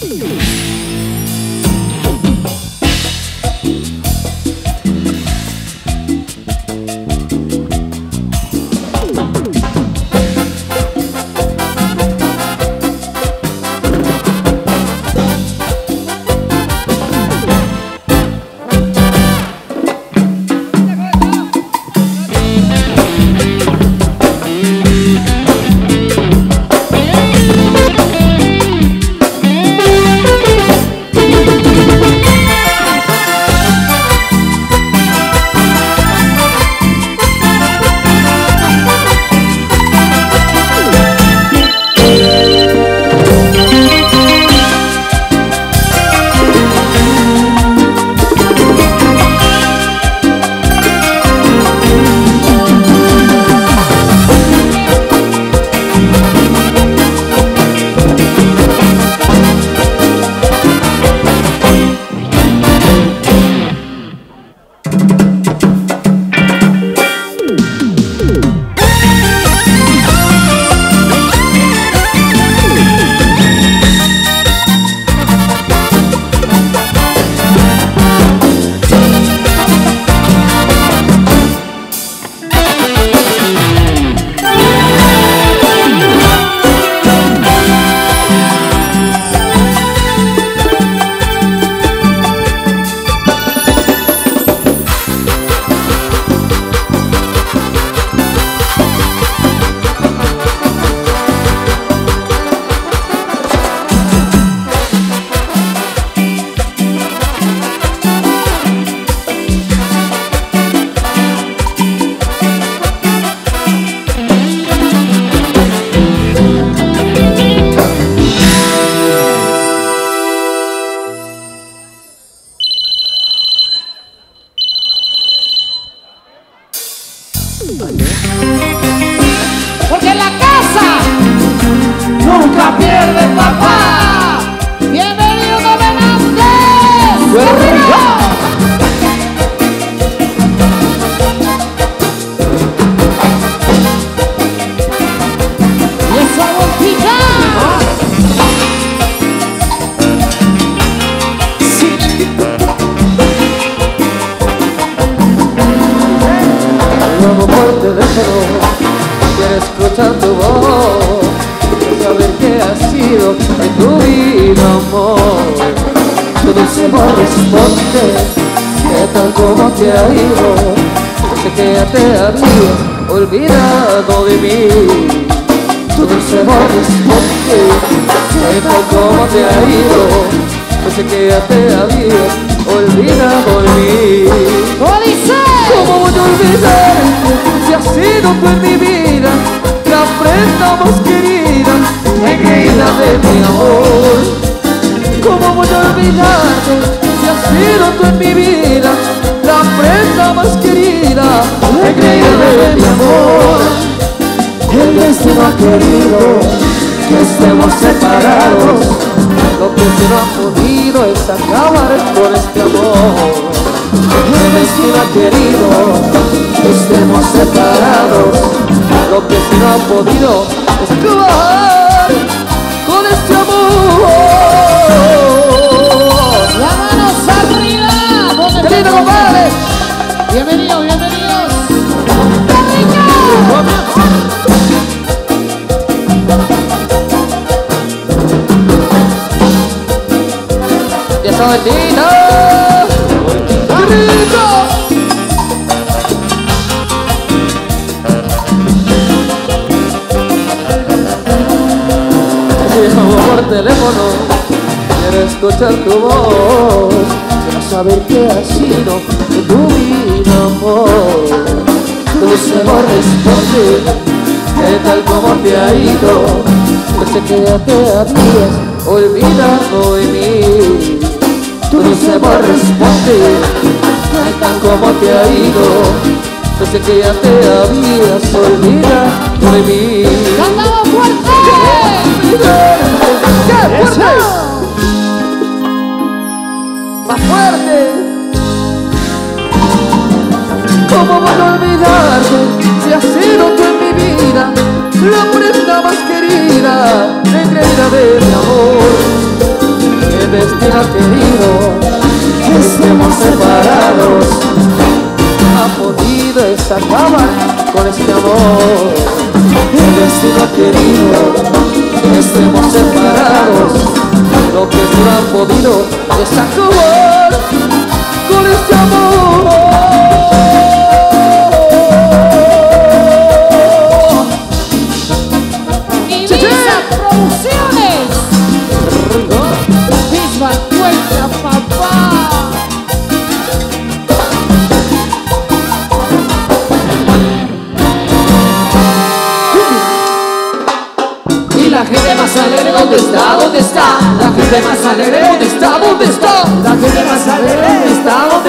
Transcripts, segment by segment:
Porque Te llamo por teléfono, quiero escuchar tu voz, quiero saber qué ha sido de tu vida, amor. Tu voz responde, ¿qué tal como te ha ido? Yo sé que ya te habías olvidado de mí. Tu dulce voz responde, ¿qué tal como te ha ido? Yo sé que ya te habías olvidado de mí. ¡Cantamos fuerte! ¡Qué fuerte! ¡Más fuerte! ¿Cómo voy a olvidarte si has sido tú en mi vida la prenda más querida, engreída de mi amor? veces te ha que estemos separados. Ha podido acabar con este amor. El destino ha querido que estemos separados. Lo que tú no has podido es acabar con este amor. ¿Dónde está? ¿Dónde está? La gente más alegre, ¿dónde está? ¿Dónde está? La gente más alegre, ¿dónde está? ¿Dónde está?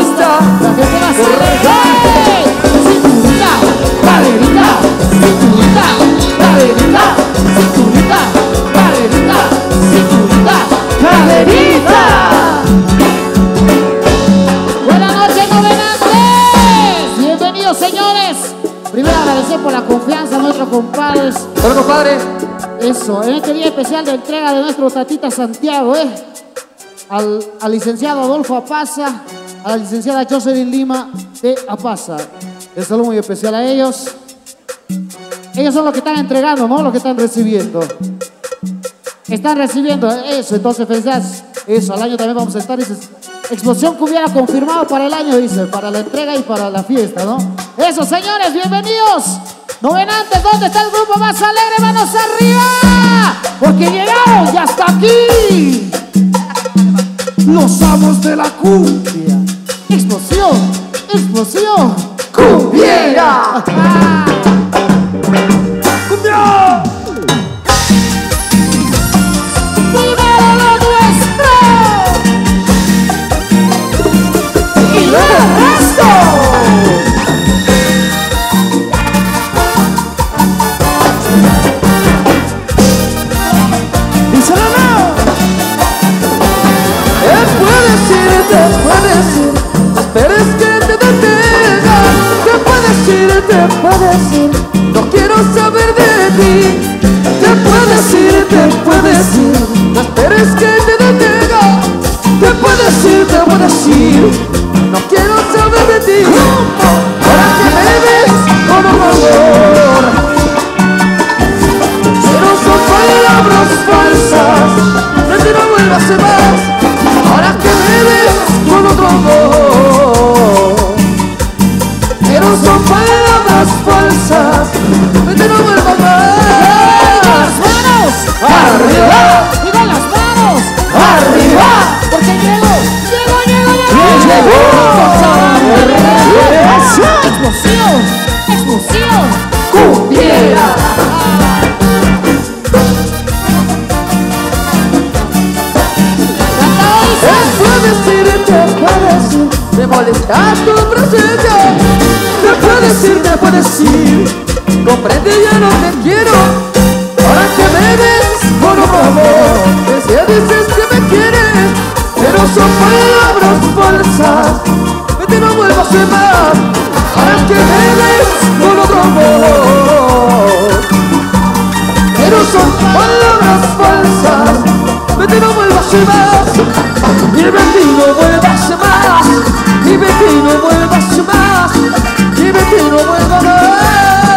Eso, en este día especial de entrega de nuestro Tatita Santiago, ¿eh? Al, licenciado Adolfo Apaza, a la licenciada Jocelyn Lima de Apaza. El saludo muy especial a ellos. Ellos son los que están entregando, ¿no? Los que están recibiendo. Están recibiendo eso, entonces felicidades. Eso, al año también vamos a estar. Dices, explosión que hubiera confirmado para el año, dice, para la entrega y para la fiesta, ¿no? Eso, señores, bienvenidos. Novenantes, ¿dónde está el grupo más alegre? ¡Manos arriba! Porque llegaron ya hasta aquí. Los amos de la cumbia. Explosión, explosión. ¡Cumbiera! ¡Cumbia! Esperes que te detenga Te puedes ir, te puedes ir. No quiero saber de ti Te puedes ir, te puedes ir. No esperes que te detenga Te puedes ir, te puedes ir. No quiero saber de ti Ahora que me ves con horror pero son palabras falsas De ti no vuelvas más Explosión, explosión. Dice. Te puedes ir, te ir Me molesta tu presencia Te puedes ir, te puedes ir Comprende, ya no te quiero Ahora que me ves con amor Que si dices que me quieres Pero son palabras falsas Vete, no vuelvas a más Ahora que me ves con otro amor pero son palabras falsas. Vete, no vuelvas más. Y vete, no vuelvas más. Y vete, no vuelvas más. Y vete, no vuelvas más.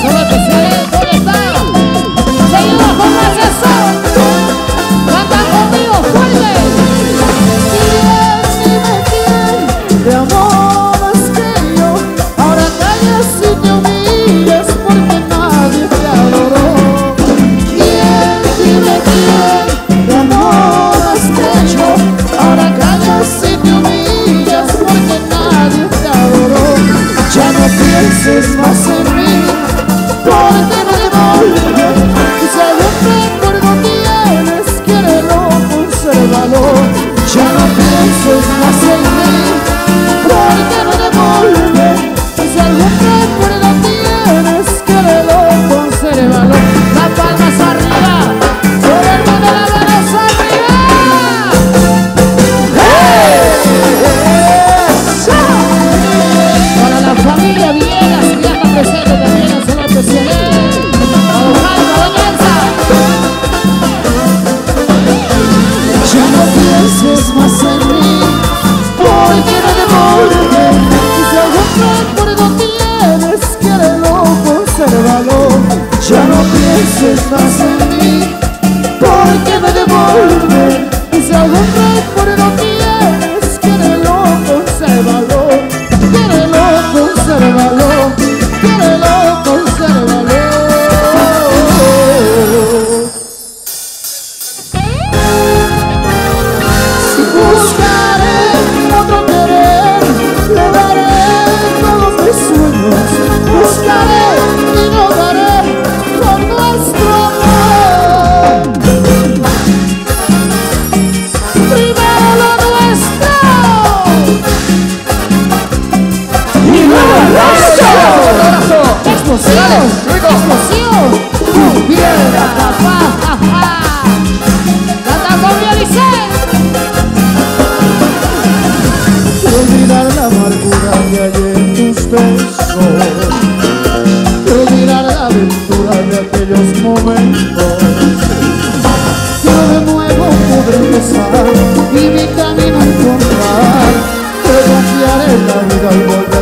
solo que se oye todo el estado. Seguido con más. Canta conmigo fuerte. Si él me defiende de amor es que yo ahora calles y te humilles porque nadie te adoró. ¿Quién dime quién de amor es que yo ahora calles y te humillas porque nadie te adoró? Ya no pienses más en mí. de novo, de.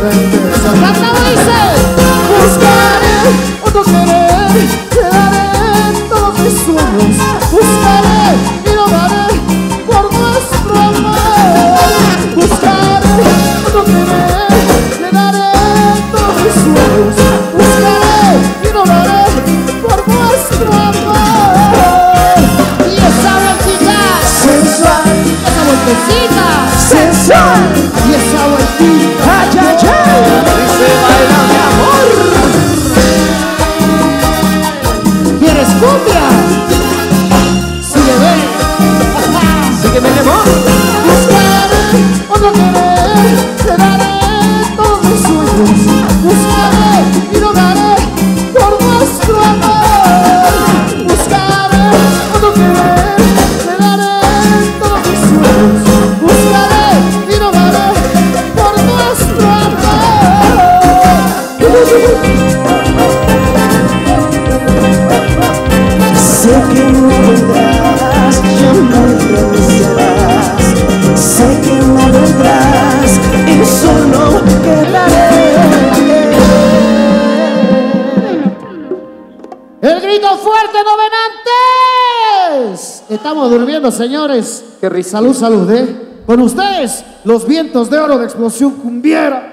surrender Salud, salud, ¿eh? Con ustedes, los vientos de oro de explosión cumbiera.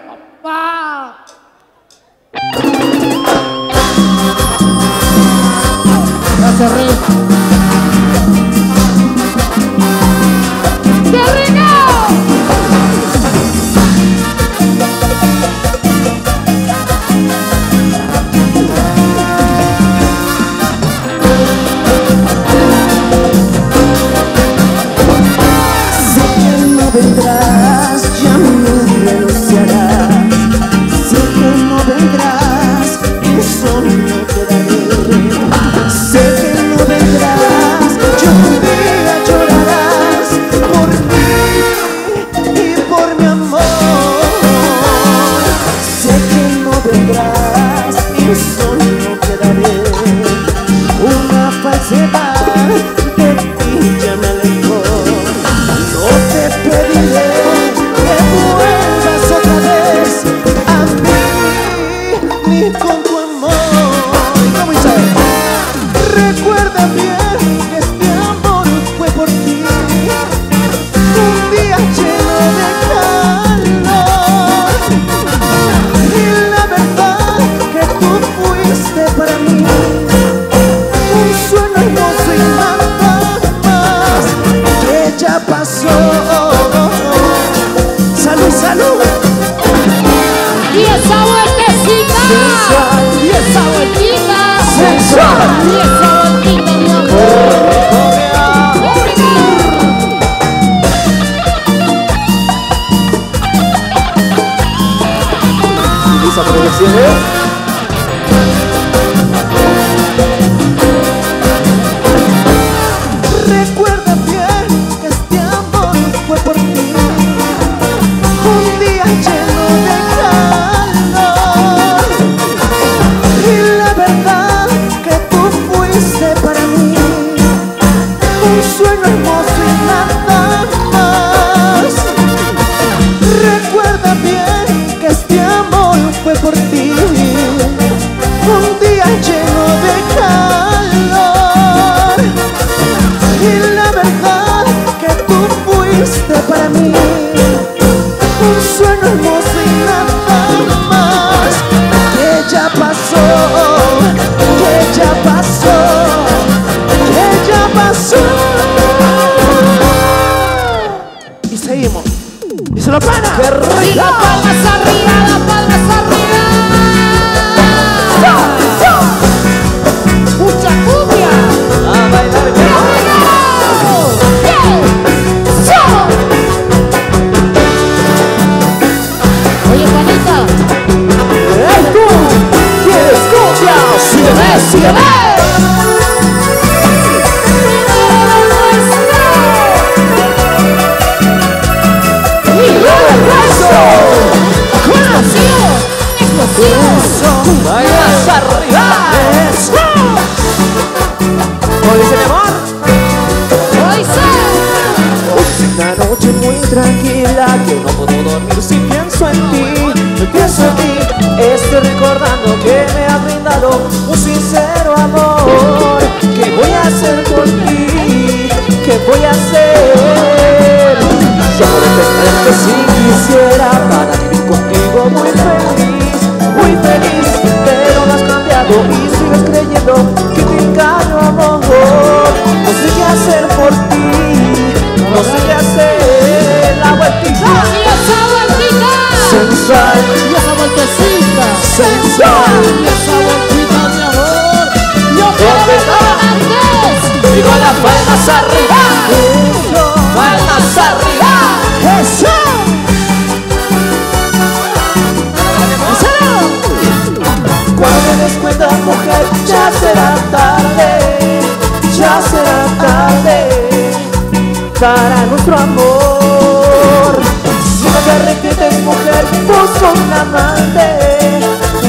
pasará nuestro amor. Si no te arrepientes, mujer, vos sos un amante,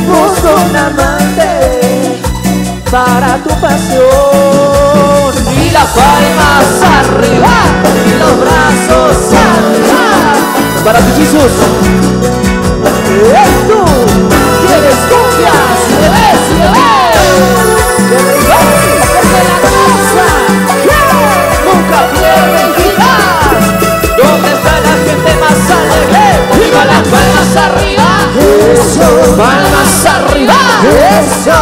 vos sos un amante para tu pasión. Y las palmas arriba, y los brazos arriba, para ti, Jesús. ¡Esto! ¡Tienes confianza! Eso. Palmas arriba. Eso.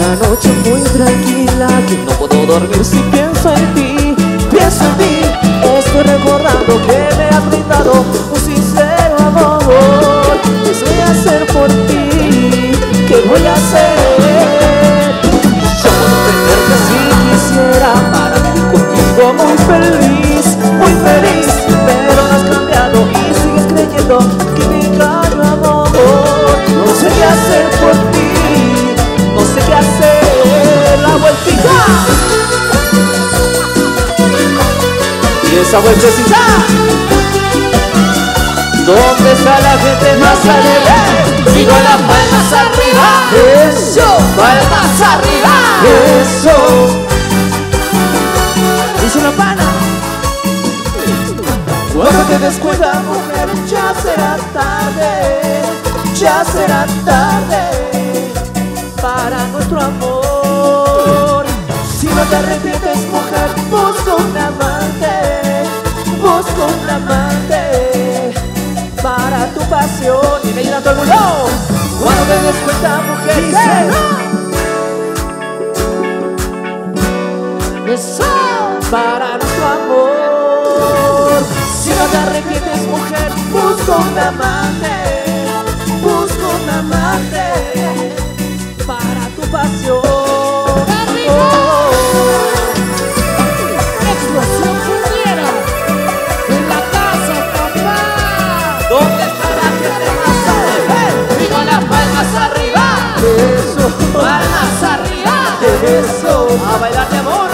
Una noche muy tranquila que no puedo dormir si pienso en ti. esa huesecita. ¿Dónde está la gente más alegre? Digo las palmas arriba. Eso. Palmas arriba. Eso. Dice una pana. Cuando te descuida, mujer, ya será tarde. Ya será tarde para nuestro amor. Si no te arrepientes, el mundo. Cuando te des cuenta, mujer, dice. Eso para nuestro amor. Si no te arrepientes, mujer, busca un amante. eso. A bailar de amor.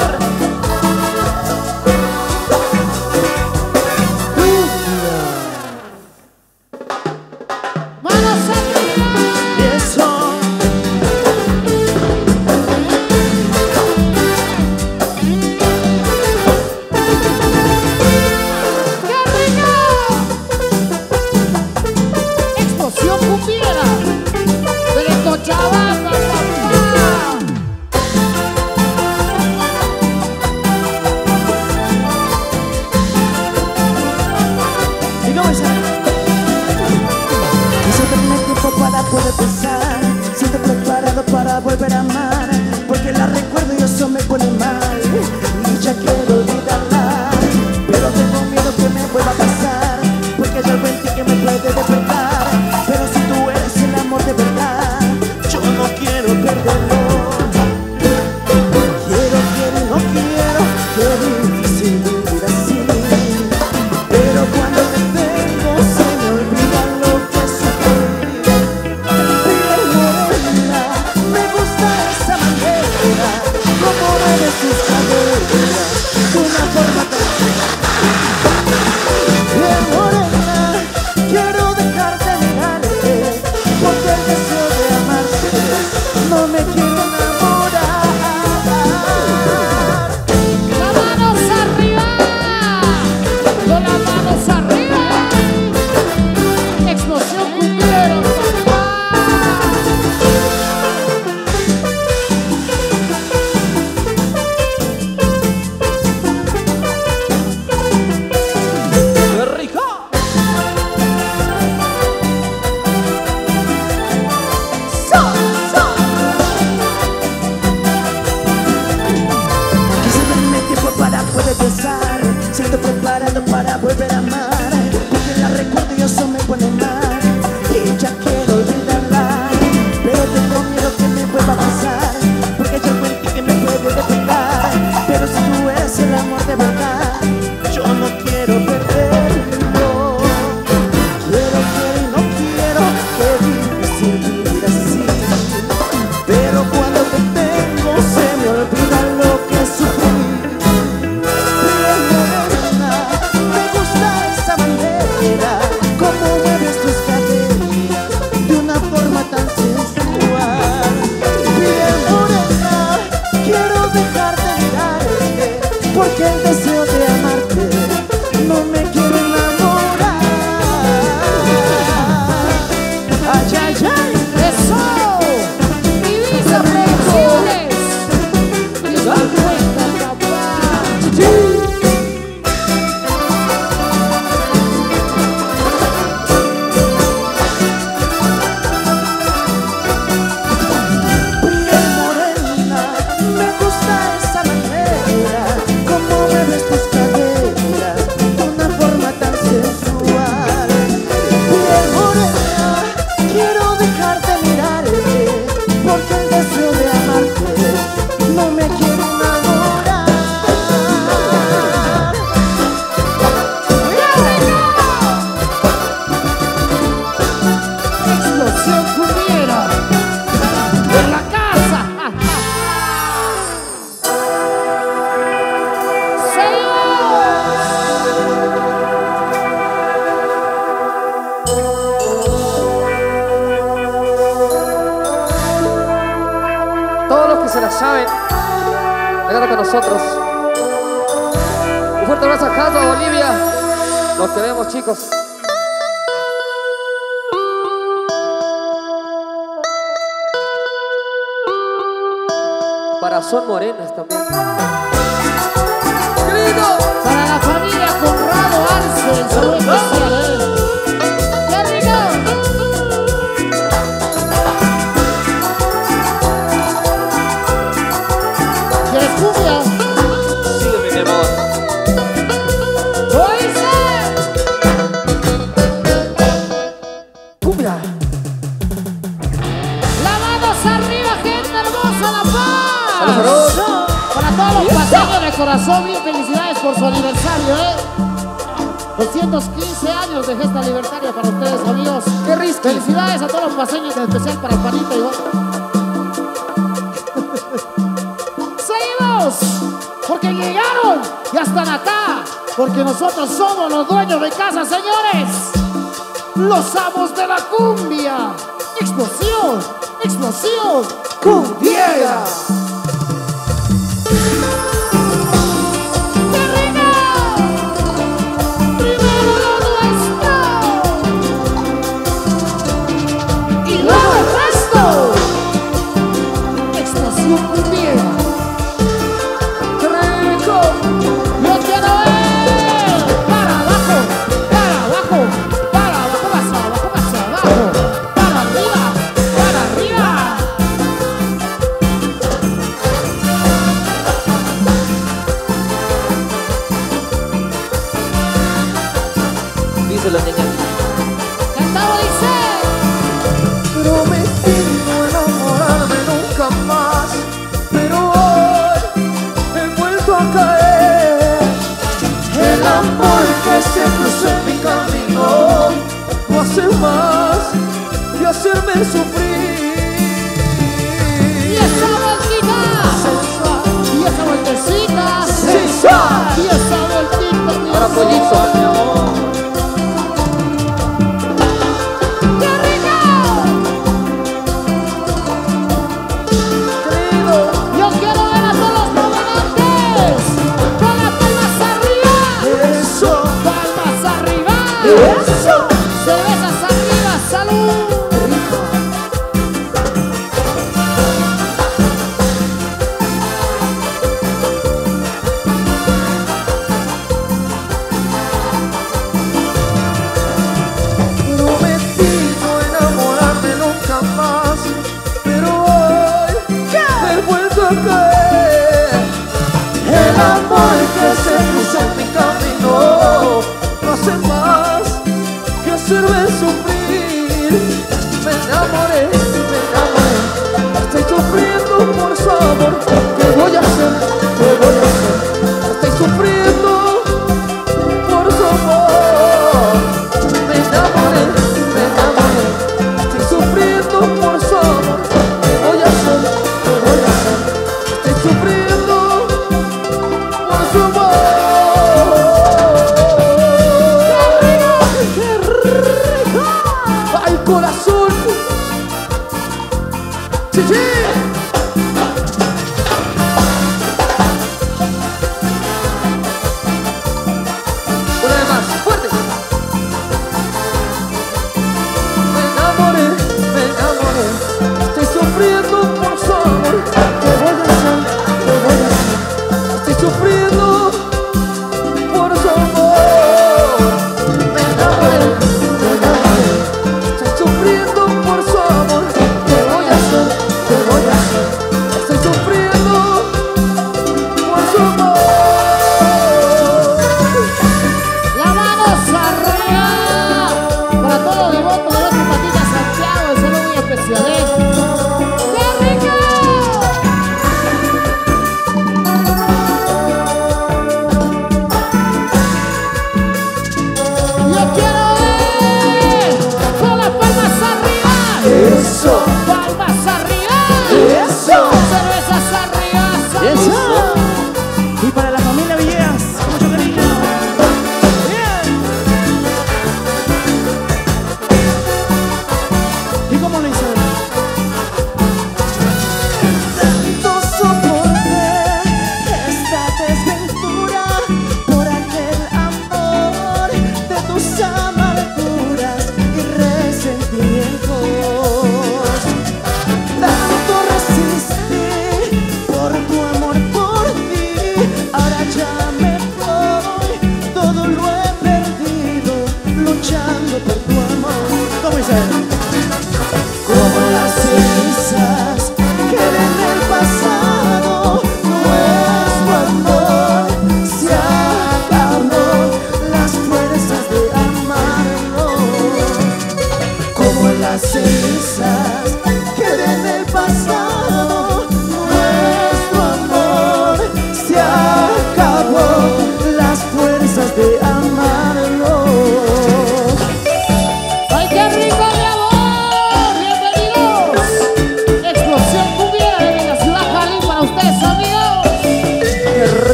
Los amos de la cumbia. Explosión, explosión, cumbiera.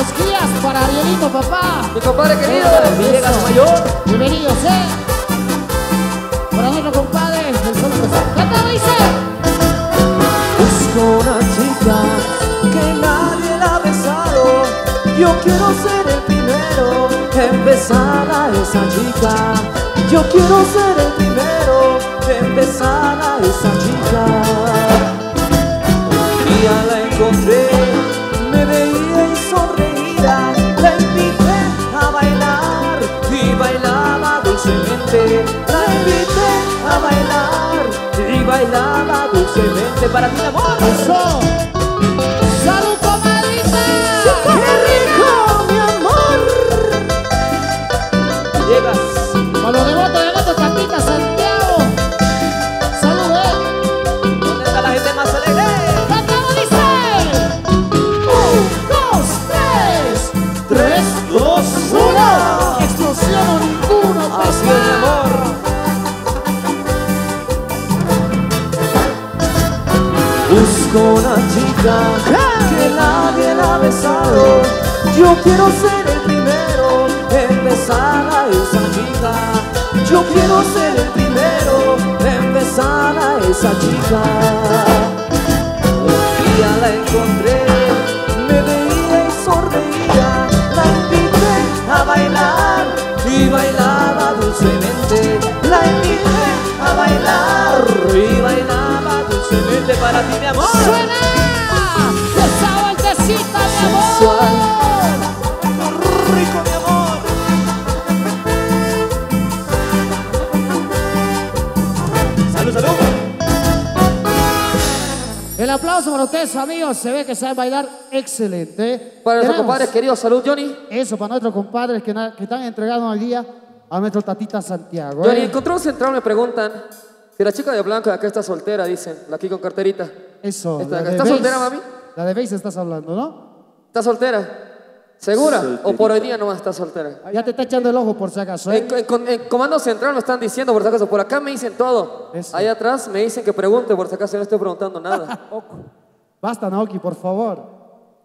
Los guías, para Arielito, papá. Mi compadre querido, Villegas Mayor. Bienvenidos, ¿eh? Para nuestro compadre, el. ¿Qué tal dice? Busco una chica que nadie la ha besado. Yo quiero ser el primero en besar a esa chica. Yo quiero ser el primero en besar a esa chica. Un día la encontré, bailar y bailaba dulcemente para ti, amor. ¡Eso! ¡Salud, comadrita! Que nadie la ha besado. Yo quiero ser el primero en besar a esa chica. Yo quiero ser el primero en besar a esa chica. Un día la encontré, me veía y sonreía. La invité a bailar y bailaba dulcemente. La invité a bailar y bailaba dulcemente para ti, mi amor. El aplauso para ustedes, amigos. Se ve que saben bailar excelente. Para nuestro Tenemos compadre querido, salud, Johnny. Eso, para nuestros compadres que, están entregando hoy día a nuestro tatita Santiago. Johnny, ¿eh? en Control Central me preguntan si la chica de blanco de acá está soltera, dicen, la aquí con carterita. Eso. Esta de la acá. de ¿Está soltera, mami? La de Bass estás hablando, ¿no? ¿Está soltera? ¿Segura? ¿O por hoy día nomás está soltera? Ya te está echando el ojo por si acaso. ¿eh? En, en con- en Comando Central me están diciendo, por si acaso, por acá me dicen todo. Eso. Allá atrás me dicen que pregunte, por si acaso yo no estoy preguntando nada. Basta, Naoki, por favor.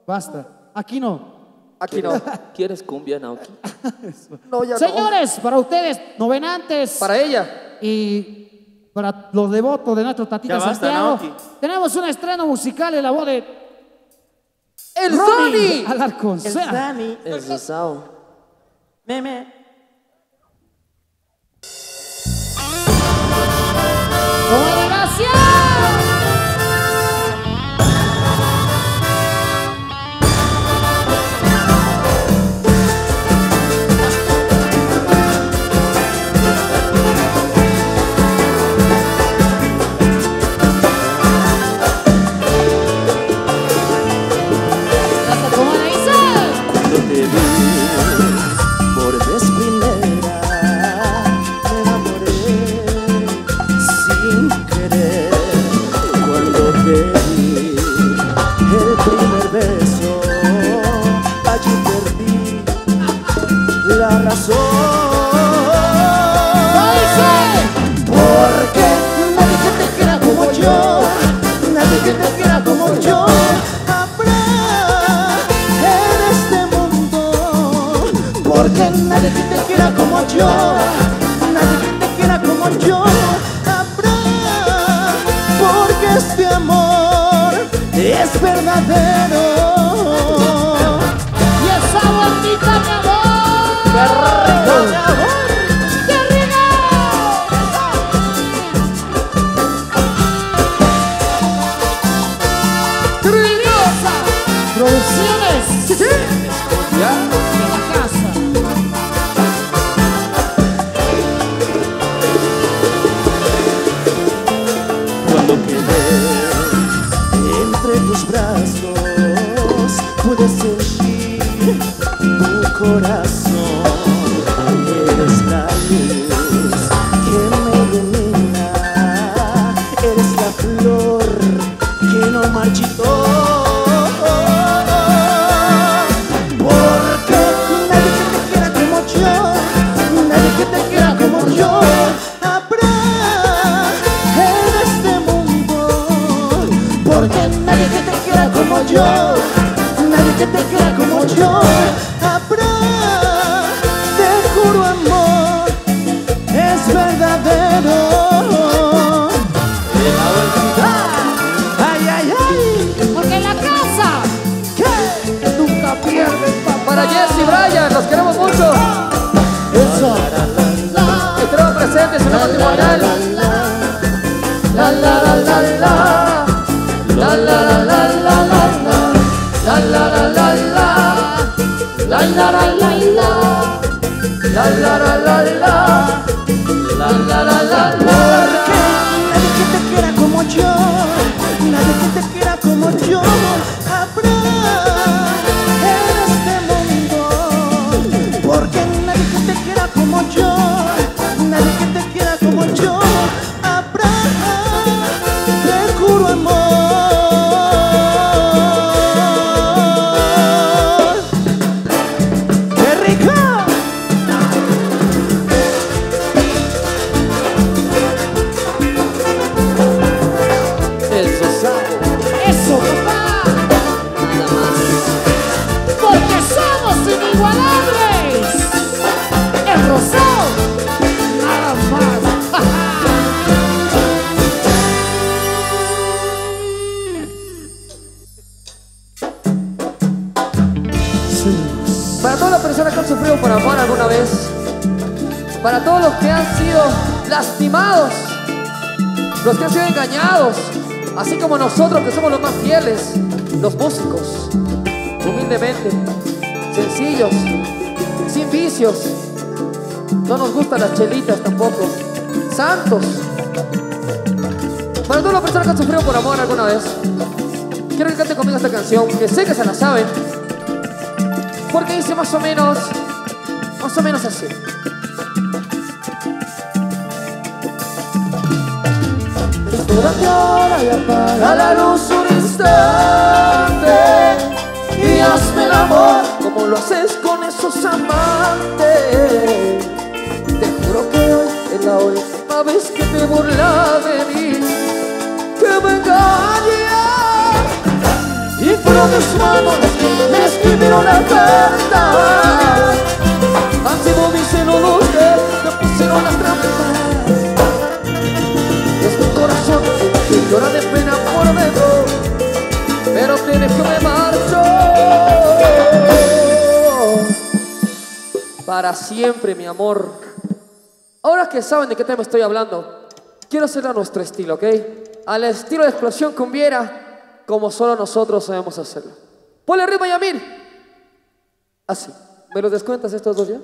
Basta. Aquí no. Aquí no. ¿Quieres cumbia, Naoki? No, ya no. Señores, para ustedes, novenantes Para ella. y para los devotos de nuestro tatita Ya basta, Santiago, Naoki. tenemos un estreno musical en la voz de ¡El Ronnie Sony! Alarcón. El Suena. Dani. El Sao. Meme. ¡Con gracias! Quiera como yo, nadie que te quiera como yo habrá. Porque este amor es verdadero. Pude sentir tu corazón. Nos gustan las chelitas tampoco, santos. Para todas las personas que han sufrido por amor alguna vez, quiero que cante conmigo esta canción, que sé que se la saben. Porque dice más o menos, más o menos así. Espérate ahora y apaga la luz un instante y hazme el amor como lo haces con esos amantes. Que es la vez que te burlas de mí, que me engañas. Y fueron mis manos que me escribieron la carta. Han sido mis celos los que me pusieron las trampas Es mi corazón que llora de pena por dentro Pero te dejo me marcho. Para siempre mi amor Ahora que saben de qué tema estoy hablando Quiero hacerlo a nuestro estilo, ¿ok? Al estilo de explosión cumbiera como solo nosotros sabemos hacerlo. Ponle ritmo, Yamil. Así. ¿Me los descuentas estos dos ya?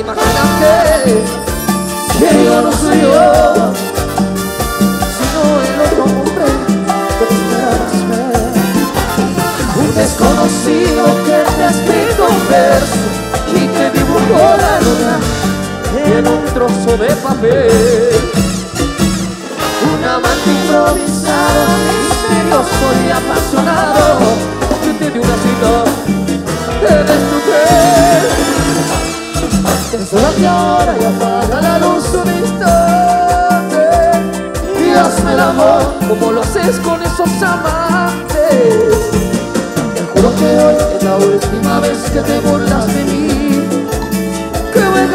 imagínate que yo no soy yo, sino el otro hombre que esperabas ver. Un desconocido que te ha escrito un verso y te dibujó la luna en un trozo de papel. Un amante improvisado, misterioso y apasionado que te dio una cita, te destruyó. Pienso la llora y apaga la luz un instante. Y hazme el amor como lo haces con esos amantes. Te juro que hoy es la última vez que te burlas de mí. Que me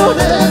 canciones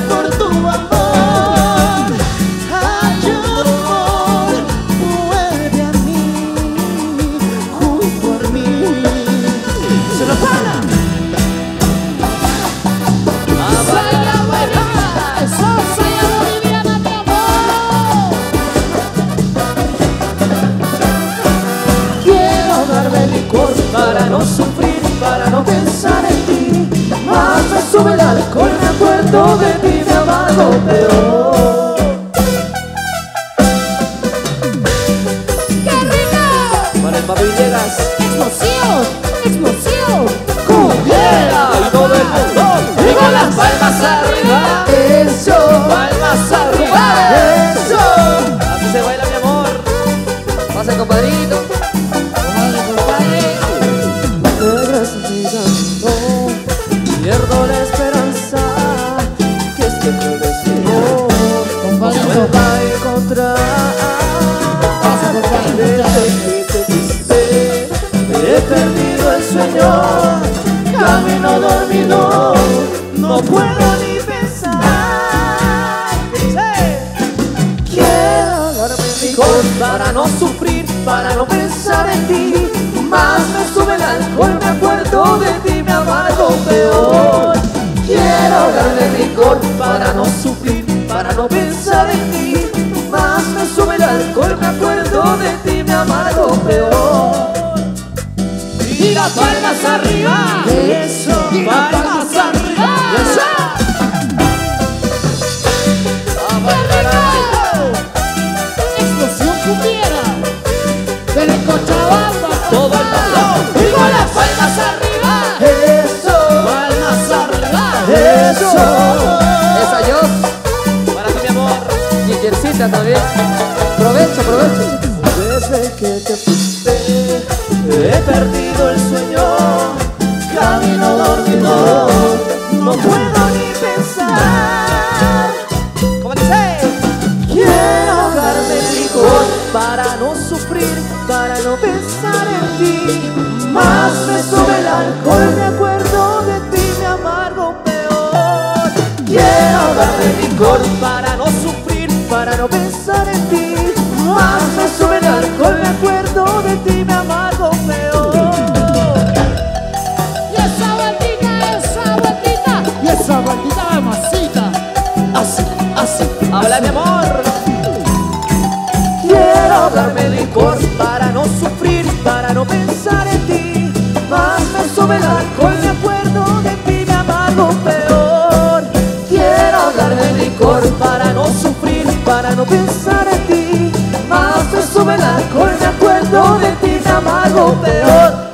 para no sufrir, para no pensar en ti. Más me sube el alcohol, me acuerdo de ti, me amargo peor.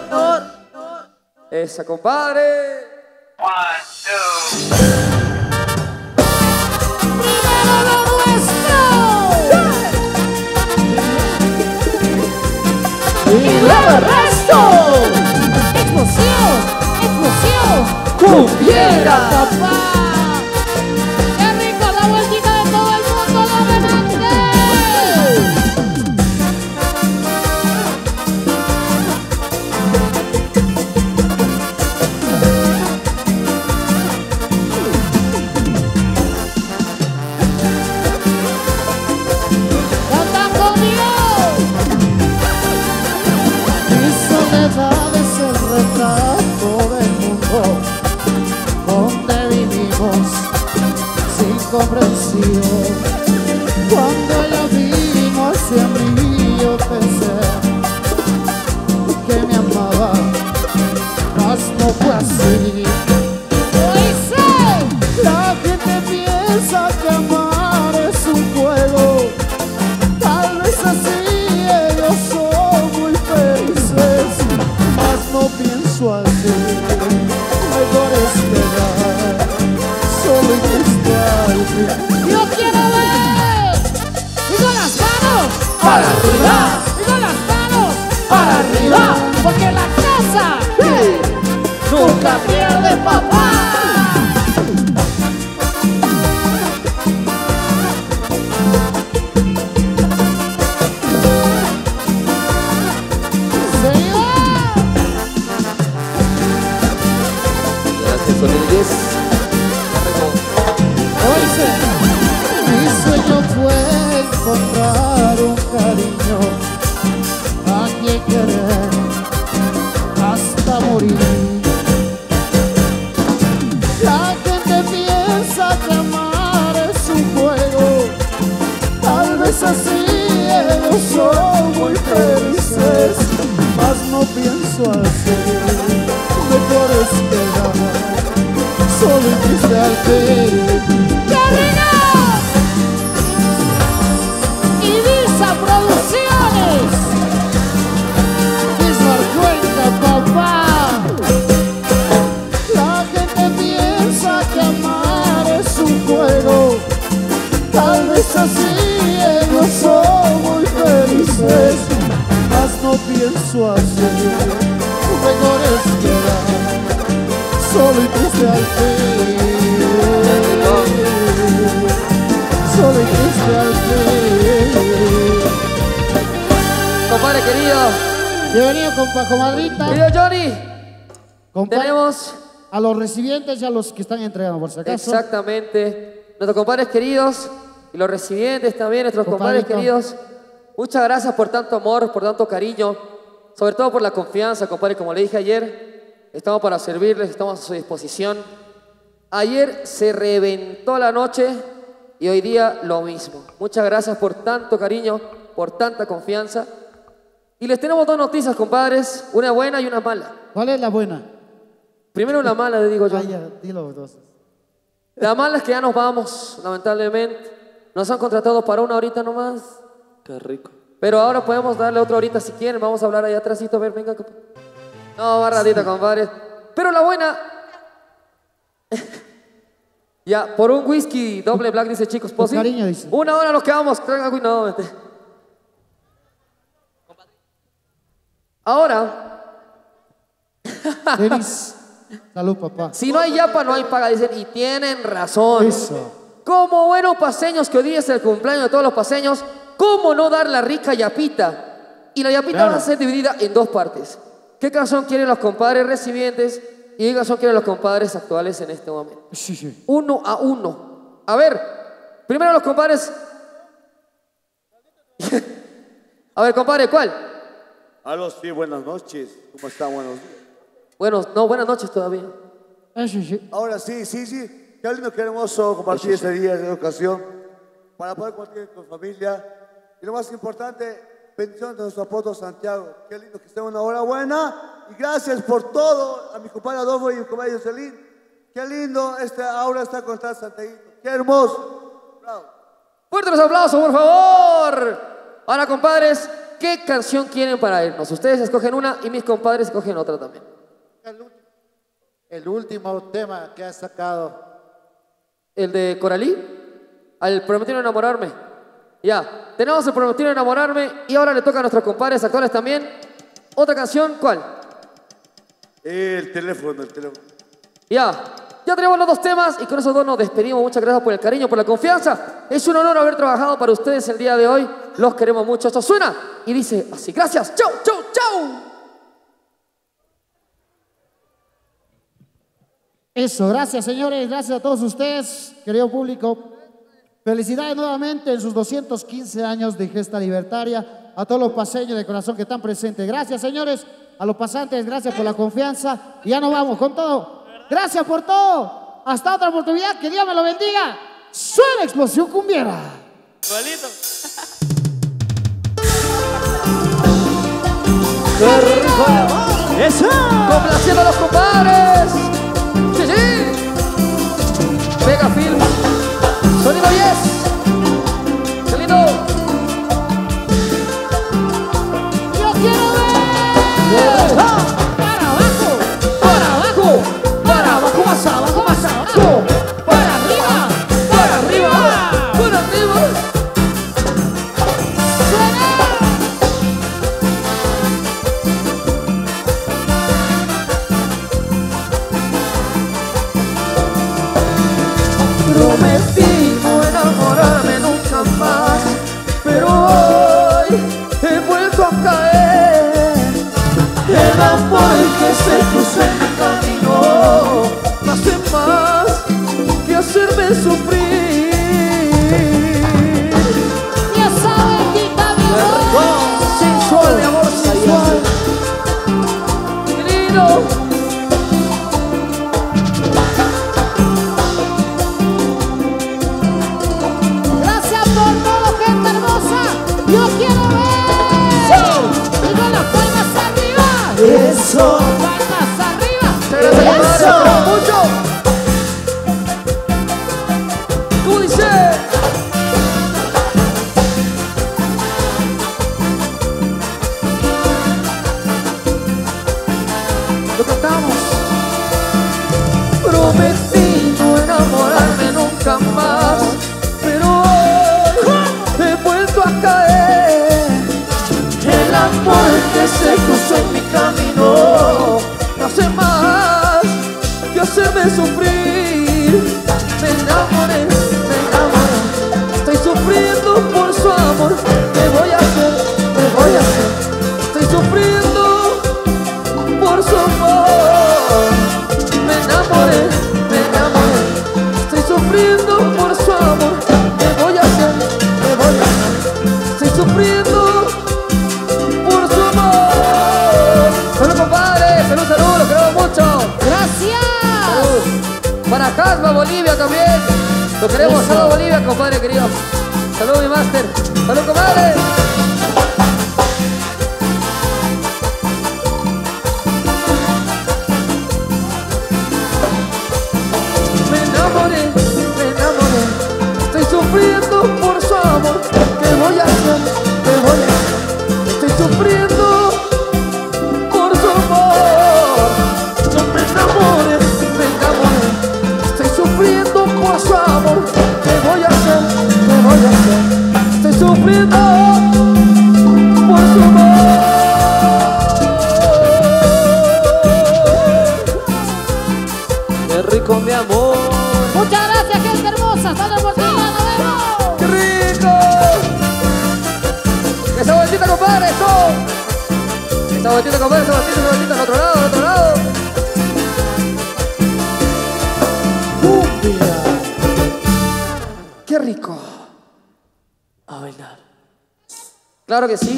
Esa, compadre. Vez así son muy felices. Mas no pienso así. Mejor es quedar solo y triste al fin. Solo y triste al fin. Compadre querido, Bienvenido, compa, comadrita. querido Johnny, Compa- tenemos A los recibientes y a los que están entregando, por si acaso. exactamente nuestros compadres queridos y los residentes también, nuestros compadres queridos. Muchas gracias por tanto amor, por tanto cariño, sobre todo por la confianza, compadre. Como le dije ayer, estamos para servirles, estamos a su disposición. Ayer se reventó la noche y hoy día lo mismo. Muchas gracias por tanto cariño, por tanta confianza. Y les tenemos dos noticias, compadres, una buena y una mala. ¿Cuál es la buena? Primero la mala, le digo yo. Vaya, dilo dos. La mala es que ya nos vamos, lamentablemente. Nos han contratado para una horita nomás. Qué rico. Pero ahora podemos darle otra horita si quieren. Vamos a hablar allá atrásito. A ver, venga. No, más ratito, compadre. Pero la buena... ya, por un whisky doble black, dice chicos. ¿puedo Con ir? cariño, dice. Una hora nos quedamos. Traigan no, vete. Ahora, Denis, salud, papá. si no hay yapa, no hay paga. Dicen, y tienen razón. Eso. Como buenos paseños que hoy día es el cumpleaños de todos los paseños, ¿cómo no dar la rica yapita? Y la yapita Claro. va a ser dividida en dos partes. ¿Qué canción quieren los compadres recibientes y qué canción quieren los compadres actuales en este momento? Sí, sí. Uno a uno. A ver, primero los compadres. a ver, compadre, ¿cuál? Aló, sí, buenas noches. ¿Cómo están? Buenos días. Bueno, no, buenas noches todavía. Eso sí. Ahora sí, sí, sí. Qué lindo, qué hermoso compartir este día, esta ocasión, para poder compartir con familia. Y lo más importante, bendiciones de nuestro apóstol Santiago. Qué lindo que esté una hora buena. Y gracias por todo a mi compadre Adolfo y mi compadre Jocelyn. Qué lindo esta aura está con tal Santiago. Qué hermoso. Bravo. Fuertes los aplausos, por favor. Ahora, compadres, ¿qué canción quieren para irnos? Ustedes escogen una y mis compadres escogen otra también. El último tema que has sacado. ¿El de Coralí? Al prometido enamorarme. Ya, tenemos el prometido enamorarme y ahora le toca a nuestros compadres actuales también. Otra canción, ¿cuál? El teléfono, el teléfono. Ya, ya tenemos los dos temas y con esos dos nos despedimos. Muchas gracias por el cariño, por la confianza. Es un honor haber trabajado para ustedes el día de hoy. Los queremos mucho. Esto suena y dice así. Gracias. Chau, chau, chau. Eso, gracias señores, gracias a todos ustedes, querido público. Felicidades nuevamente en sus 215 años de gesta libertaria, a todos los paseños de corazón que están presentes. Gracias señores, a los pasantes, gracias por la confianza. Y ya nos vamos con todo. Gracias por todo. Hasta otra oportunidad, que Dios me lo bendiga. Suena explosión cumbiera. Complaciendo a los compadres. Sí. Pega film. Sonido 10. Claro que sí.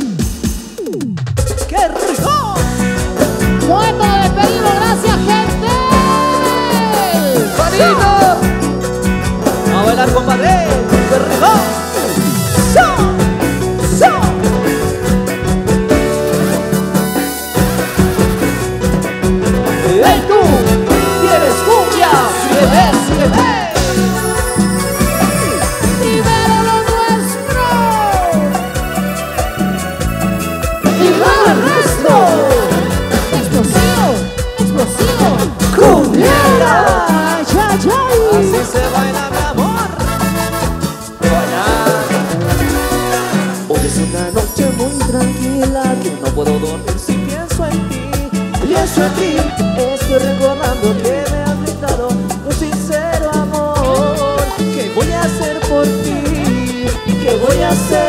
just say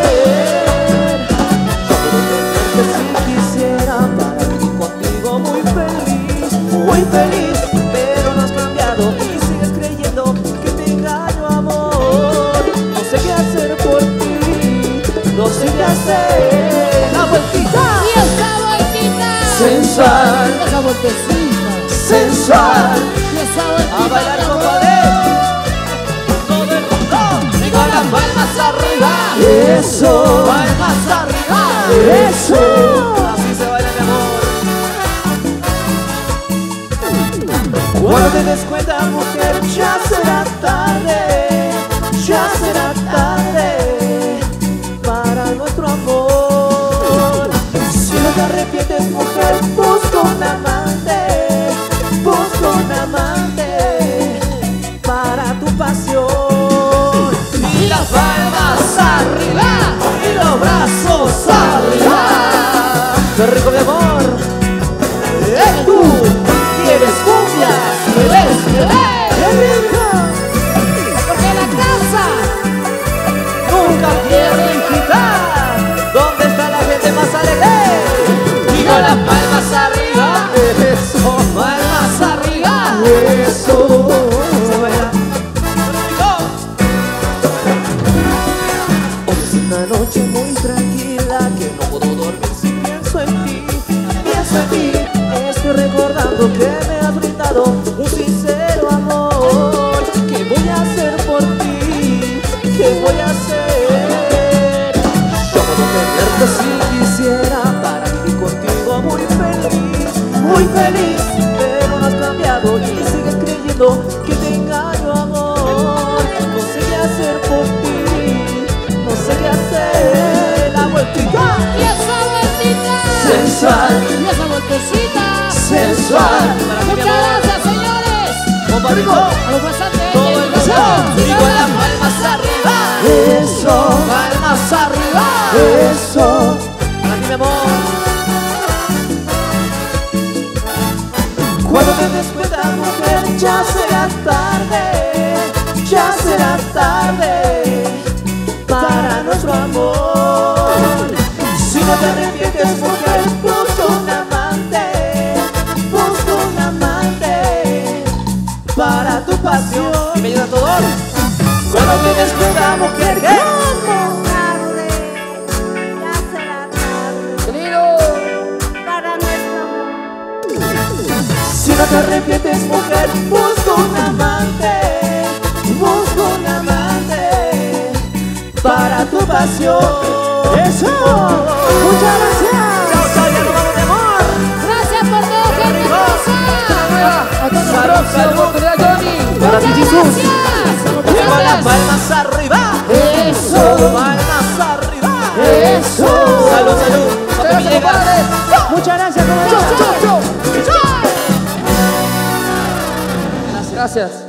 pensando que te engaño amor. No sé qué hacer por ti, no sé qué hacer. La vueltita. Y esa vueltita. Sensual. Y esa vueltecita. Sensual. Muchas gracias señores. Compartido a los pasantes Todo el mundo Y con las palmas arriba. Eso. Palmas arriba. Eso. Ya será tarde, ya será tarde para nuestro amor. Si no te arrepientes, mujer, busca un amante, busca un amante para tu pasión. ¿Y me ayuda todo? Cuando te descubra, mujer, ¿qué? Te arrepientes, mujer, busca un amante, busca un amante para tu pasión. ¡Eso! ¡Muchas gracias! ¡Chao, chao! ¡Ya nos vamos, mi amor! Gracias por todo, gente hermosa. Hasta la próxima oportunidad, Johnny. Para ti, Jesús. Gracias. Lleva las palmas arriba. Eso. Palmas arriba. Eso. Salud, salud. Muchas gracias, Chau, Gracias.